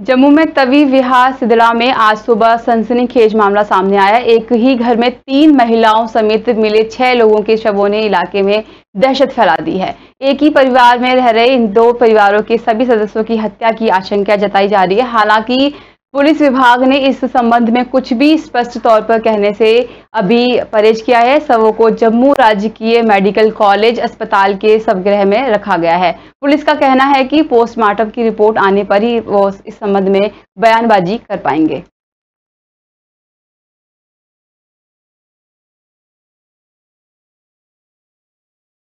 जम्मू में तवी विहार सिदड़ा में आज सुबह सनसनीखेज मामला सामने आया। एक ही घर में तीन महिलाओं समेत मिले छह लोगों के शवों ने इलाके में दहशत फैला दी है। एक ही परिवार में रह रहे इन दो परिवारों के सभी सदस्यों की हत्या की आशंका जताई जा रही है। हालाँकि पुलिस विभाग ने इस संबंध में कुछ भी स्पष्ट तौर पर कहने से अभी परहेज किया है। सबों को जम्मू राजकीय मेडिकल कॉलेज अस्पताल के सबगृह में रखा गया है। पुलिस का कहना है कि पोस्टमार्टम की रिपोर्ट आने पर ही वो इस संबंध में बयानबाजी कर पाएँगे।